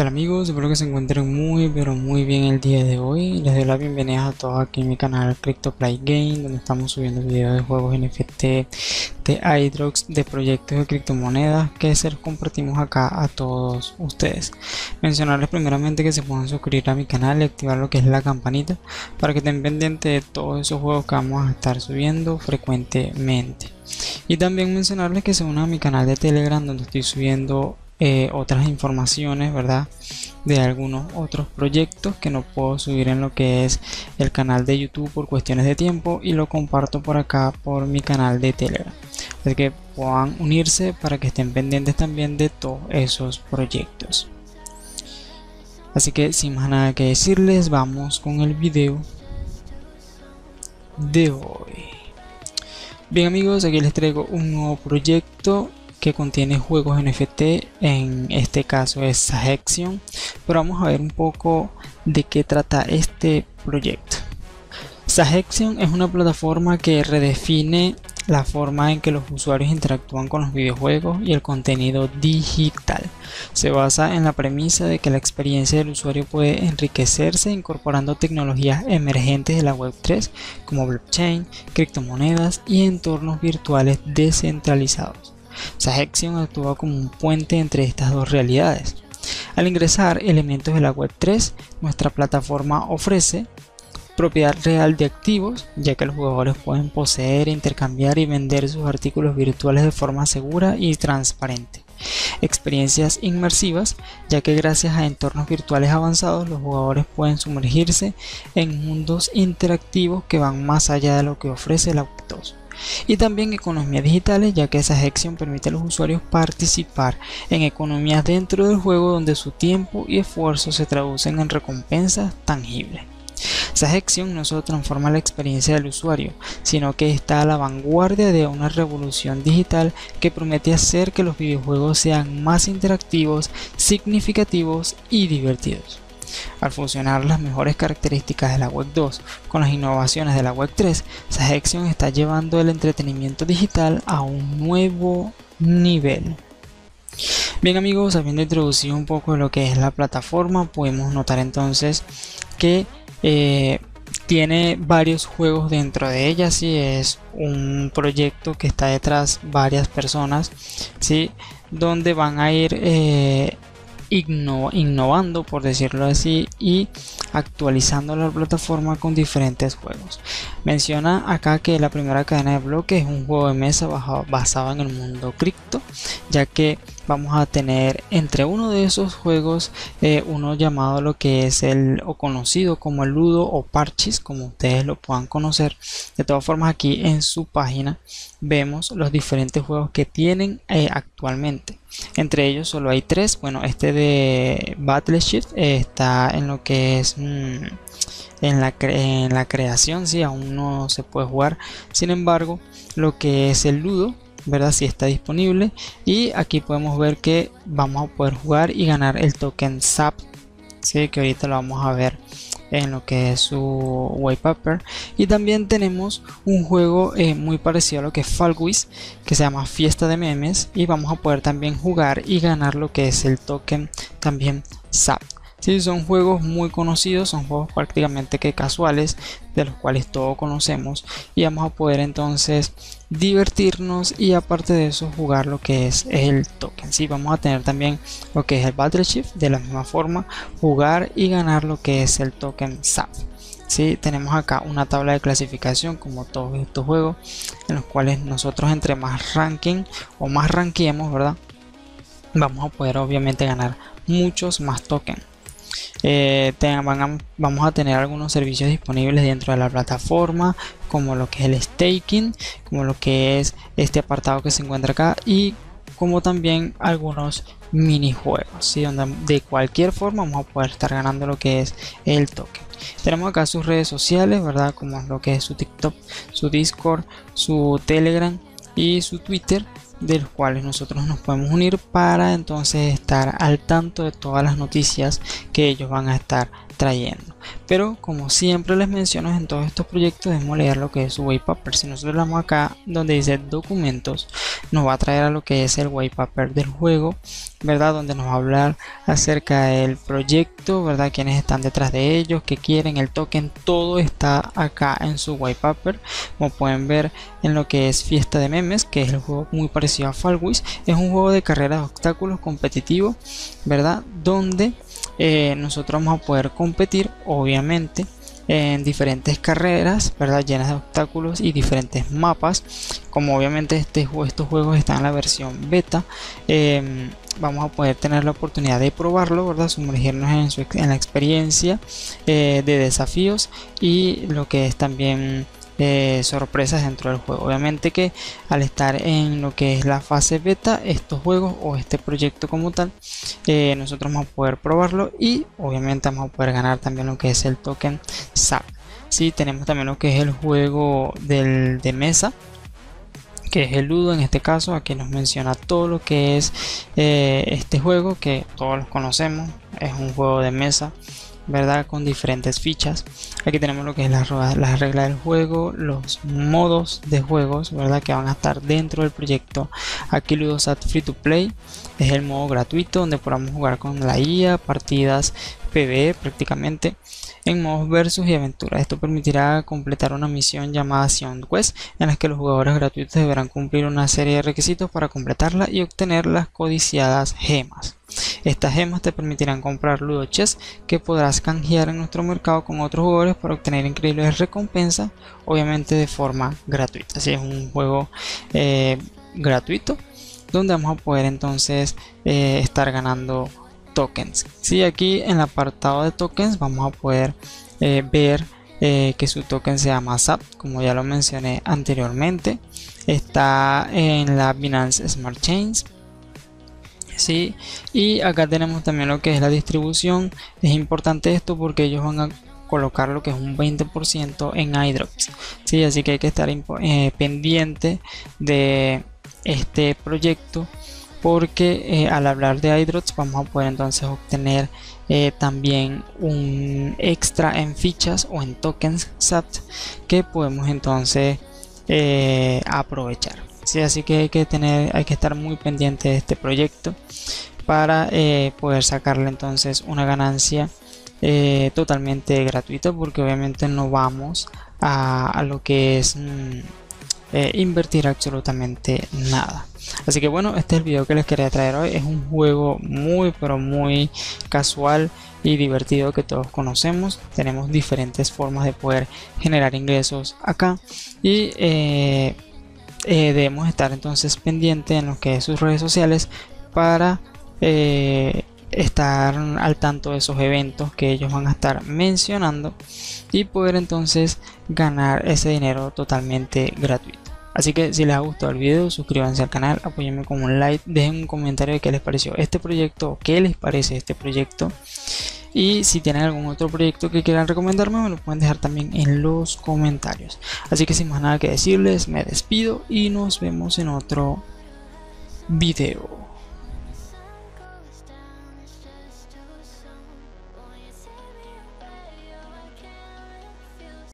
¿Qué tal amigos? Espero que se encuentren muy pero muy bien el día de hoy. Les doy la bienvenida a todos aquí en mi canal CryptoPlay Game donde estamos subiendo videos de juegos NFT, de iDrogs, de proyectos de criptomonedas que se los compartimos acá a todos ustedes. Mencionarles primeramente que se puedan suscribir a mi canal y activar lo que es la campanita para que estén pendientes de todos esos juegos que vamos a estar subiendo frecuentemente. Y también mencionarles que se unan a mi canal de Telegram donde estoy subiendo eh, otras informaciones, ¿verdad? De algunos otros proyectos que no puedo subir en lo que es el canal de YouTube por cuestiones de tiempo y lo comparto por acá por mi canal de Telegram. Así que puedan unirse para que estén pendientes también de todos esos proyectos. Así que sin más nada que decirles, vamos con el video de hoy. Bien amigos, aquí les traigo un nuevo proyecto que contiene juegos NFT, en este caso es Sahexion, pero vamos a ver un poco de qué trata este proyecto. Sahexion es una plataforma que redefine la forma en que los usuarios interactúan con los videojuegos y el contenido digital. Se basa en la premisa de que la experiencia del usuario puede enriquecerse incorporando tecnologías emergentes de la Web3 como blockchain, criptomonedas y entornos virtuales descentralizados. Sahexion actúa como un puente entre estas dos realidades. Al ingresar elementos de la Web3, nuestra plataforma ofrece propiedad real de activos, ya que los jugadores pueden poseer, intercambiar y vender sus artículos virtuales de forma segura y transparente. Experiencias inmersivas, ya que gracias a entornos virtuales avanzados los jugadores pueden sumergirse en mundos interactivos que van más allá de lo que ofrece la Web2 y también economías digitales ya que esa sección permite a los usuarios participar en economías dentro del juego donde su tiempo y esfuerzo se traducen en recompensas tangibles. Esa sección no solo transforma la experiencia del usuario, sino que está a la vanguardia de una revolución digital que promete hacer que los videojuegos sean más interactivos, significativos y divertidos. Al fusionar las mejores características de la Web 2 con las innovaciones de la Web 3, Sajection está llevando el entretenimiento digital a un nuevo nivel. Bien amigos, habiendo introducido un poco lo que es la plataforma, podemos notar entonces que eh, tiene varios juegos dentro de ella, si es un proyecto que está detrás varias personas, ¿sí? donde van a ir eh, innovando, por decirlo así, y actualizando la plataforma con diferentes juegos. Menciona acá que la primera cadena de bloques es un juego de mesa basado en el mundo cripto, ya que vamos a tener entre uno de esos juegos eh, uno llamado lo que es el o conocido como el ludo o parchis como ustedes lo puedan conocer. De todas formas aquí en su página vemos los diferentes juegos que tienen eh, actualmente. Entre ellos solo hay tres. Bueno este de Battleship eh, está en lo que es mm, en, la en la creación si aún no se puede jugar sin embargo lo que es el ludo ¿verdad? Si está disponible. Y aquí podemos ver que vamos a poder jugar y ganar el token SAP. ¿sí? Que ahorita lo vamos a ver en lo que es su white paper y también tenemos un juego eh, muy parecido a lo que es Falguis que se llama fiesta de memes y vamos a poder también jugar y ganar lo que es el token también SAP Sí, son juegos muy conocidos, son juegos prácticamente que casuales, de los cuales todos conocemos y vamos a poder entonces divertirnos y aparte de eso jugar lo que es el token. Sí, vamos a tener también lo que es el Battleship, de la misma forma jugar y ganar lo que es el token SAP. Sí, tenemos acá una tabla de clasificación como todos estos juegos en los cuales nosotros entre más ranking o más ranqueemos, ¿verdad? Vamos a poder obviamente ganar muchos más tokens. Eh, vamos a tener algunos servicios disponibles dentro de la plataforma como lo que es el staking como lo que es este apartado que se encuentra acá y como también algunos minijuegos donde de cualquier forma vamos a poder estar ganando lo que es el token. Tenemos acá sus redes sociales verdad como lo que es su tiktok su discord su telegram y su twitter de los cuales nosotros nos podemos unir para entonces estar al tanto de todas las noticias que ellos van a estar trayendo pero como siempre les menciono en todos estos proyectos debemos leer lo que es su white paper. Si nosotros le damos acá donde dice documentos nos va a traer a lo que es el white paper del juego verdad donde nos va a hablar acerca del proyecto verdad quiénes están detrás de ellos qué quieren el token todo está acá en su white paper. Como pueden ver en lo que es fiesta de memes que es el juego muy parecido a Fallwiz es un juego de carreras de obstáculos competitivo verdad donde eh, nosotros vamos a poder competir obviamente en diferentes carreras, ¿verdad? Llenas de obstáculos y diferentes mapas. Como obviamente este, estos juegos están en la versión beta, em, vamos a poder tener la oportunidad de probarlo, ¿verdad? Sumergirnos en, la experiencia eh, de desafíos y lo que es también eh, sorpresas dentro del juego. Obviamente que al estar en lo que es la fase beta, estos juegos o este proyecto como tal, eh, nosotros vamos a poder probarlo y obviamente vamos a poder ganar también lo que es el token SAP. si tenemos también lo que es el juego del, de mesa que es el Ludo en este caso aquí nos menciona todo lo que es eh, este juego que todos los conocemos es un juego de mesa ¿verdad? Con diferentes fichas. Aquí tenemos lo que es las la reglas del juego, los modos de juegos, ¿verdad? Que van a estar dentro del proyecto. Aquí Ludosat Free to Play es el modo gratuito donde podamos jugar con la IA, partidas PvE prácticamente en modos versus y aventura. Esto permitirá completar una misión llamada Sion Quest en la que los jugadores gratuitos deberán cumplir una serie de requisitos para completarla y obtener las codiciadas gemas. Estas gemas te permitirán comprar Ludo Chess que podrás canjear en nuestro mercado con otros jugadores para obtener increíbles recompensas, obviamente de forma gratuita. Así es un juego eh, gratuito donde vamos a poder entonces eh, estar ganando tokens. Si aquí en el apartado de tokens vamos a poder eh, ver que su token se llama SAP, como ya lo mencioné anteriormente. Está en la Binance Smart Chains ¿sí? y acá tenemos también lo que es la distribución es importante esto porque ellos van a colocar lo que es un 20% en iDrops ¿sí? así que hay que estar eh, pendiente de este proyecto porque eh, al hablar de iDrops vamos a poder entonces obtener eh, también un extra en fichas o en tokens SAT que podemos entonces aprovechar. Así que hay que tener, hay que estar muy pendiente de este proyecto para eh, poder sacarle entonces una ganancia eh, totalmente gratuita porque obviamente no vamos a, lo que es mm, eh, invertir absolutamente nada así que bueno este es el video que les quería traer hoy. Es un juego muy pero muy casual y divertido que todos conocemos. Tenemos diferentes formas de poder generar ingresos acá. Y eh, debemos estar entonces pendiente en lo que es sus redes sociales para eh, estar al tanto de esos eventos que ellos van a estar mencionando y poder entonces ganar ese dinero totalmente gratuito. Así que si les ha gustado el video, suscríbanse al canal, apóyenme con un like, dejen un comentario de qué les pareció este proyecto, qué les parece este proyecto y si tienen algún otro proyecto que quieran recomendarme, me lo pueden dejar también en los comentarios. Así que sin más nada que decirles, me despido y nos vemos en otro video.